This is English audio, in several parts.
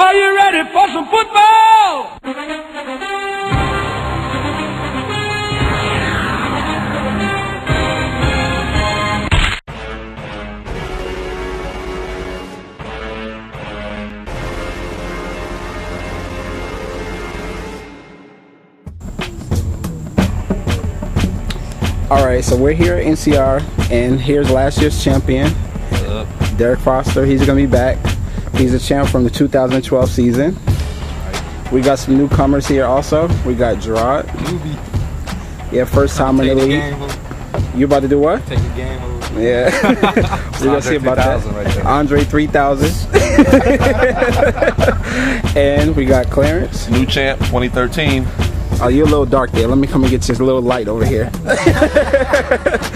Are you ready for some football? All right, so we're here at NCR, and here's last year's champion, Derek Foster. He's gonna be back. He's a champ from the 2012 season. We got some newcomers here also. We got Gerard. Yeah, first time in the league. You about to do what? Take the game over. Yeah. We're gonna see about that. Right. Andre 3000. and we got Clarence. New champ 2013. Oh, you're a little dark there. Let me come and get you a little light over here.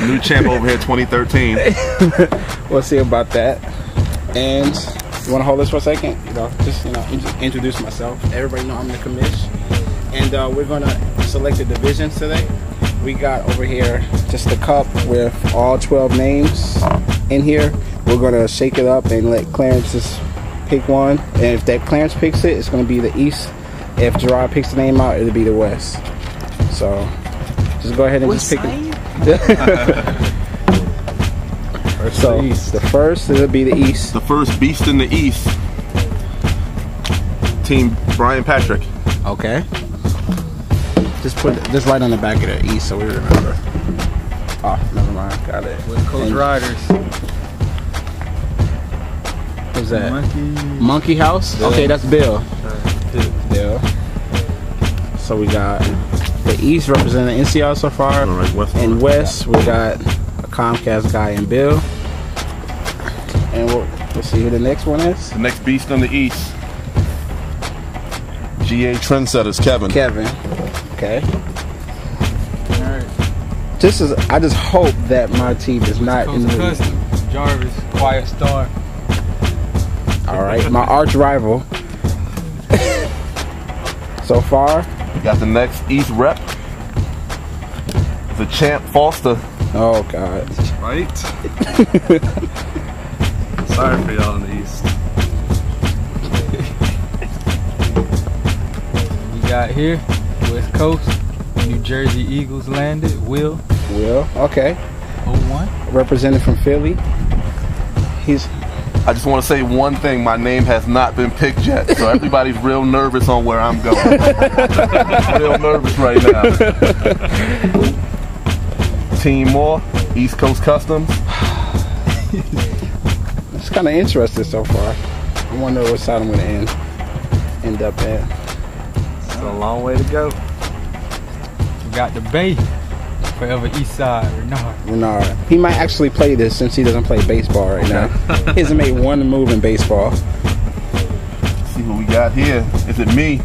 New champ over here 2013. We'll see about that. And you want to hold this for a second? You know, just you know, in- introduce myself. Everybody know I'm the commish, and uh, we're gonna select the divisions today. We got over here just a cup with all 12 names in here. We're gonna shake it up and let Clarence just pick one. And if that Clarence picks it, it's gonna be the East. If Gerard picks the name out, it'll be the West. So just go ahead and just pick it. so the first it'll be the East. The first beast in the East. Team Brian Patrick. Okay. Just put this right on the back of the East so we remember. Oh, never mind. Got it. With Coach And Riders. Who's that? Monkey. Monkey House? Bill. Okay, that's Bill. Dude. Bill. So we got the East representing NCR so far. All right, West. And West, we got a Comcast guy and Bill. And we'll, we'll see who the next one is. The next beast on the East. GA Trendsetters, Kevin. Kevin. Okay. Alright. This is. I just hope that my team is not in the league. Custom. Jarvis. Quiet Star. All right, my arch rival. so far, We got the next East rep. The champ Foster. oh god, Right? Sorry for y'all in the East. We got here. West Coast. New Jersey Eagles landed. Will. Will. Okay, 01. represented from Philly. He's I just want to say one thing. My name has not been picked yet, so everybody's real nervous on where I'm going. real nervous right now. Team Moore, East Coast Customs. it's kind of interesting so far. I wonder what side I'm gonna end end up at. It's a long way to go. We got the Bay. Forever East Side. Renard. Renard. He might actually play this since he doesn't play baseball right now. he hasn't made one move in baseball. see what we got here. Is it me?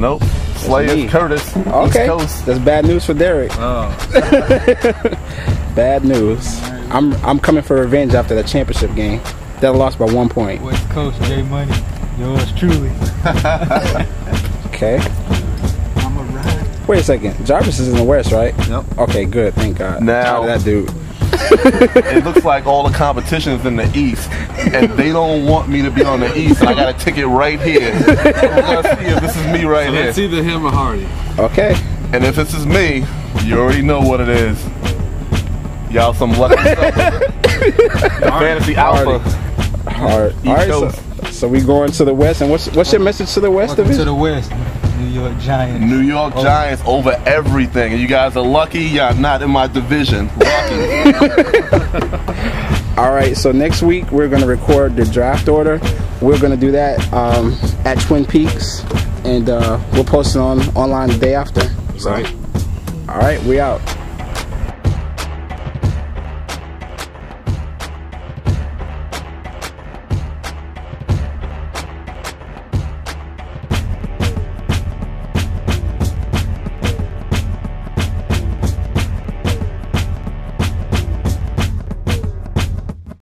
Nope. Slayer me. Curtis. East Okay, Coast. that's bad news for Derek. Oh, Bad news. I'm I'm coming for revenge after the championship game. That lost by one point. West Coast. J Money. Yours truly. Okay. I'm a ride. Wait a second. Jarvis is in the West, right? Yep. Okay, good. Thank God. Now- that dude. It looks like all the competition's in the East, and they don't want me to be on the East. And I got a ticket right here. We're gonna see if this is me right So here. that's either him or Hardy. Okay. And if this is me, you already know what it is. Y'all some lucky suckers. Fantasy Alpha. Hard. East All right. So, Coast. so we going to the West, and what's what's your message to the West Welcome to the West. New York Giants. New York Oh. Giants over everything. And you guys are lucky y'all not in my division. Lucky. All right. So next week we're gonna record the draft order. We're gonna do that um, at Twin Peaks, and uh, we'll post it on online the day after. So, Right. All right. We out.